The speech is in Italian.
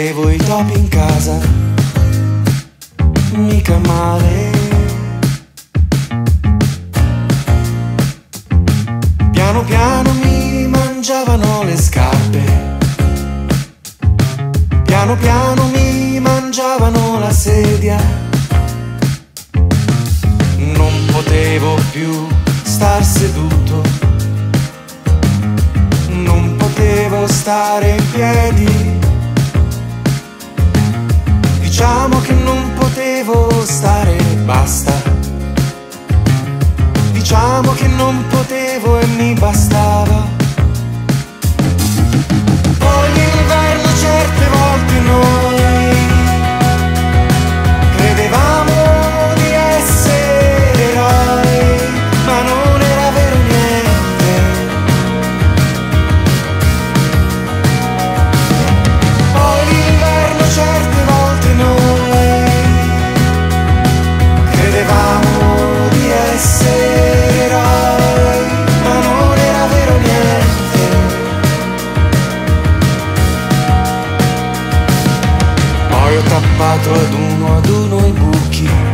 avevo i topi in casa, mica male. Piano piano mi mangiavano le scarpe, piano piano mi mangiavano la sedia. Non potevo più star seduto, non potevo stare in piedi. Diciamo che non potevo stare, basta. Diciamo che non potevo e mi bastava. Olha o tapa todo no noibuki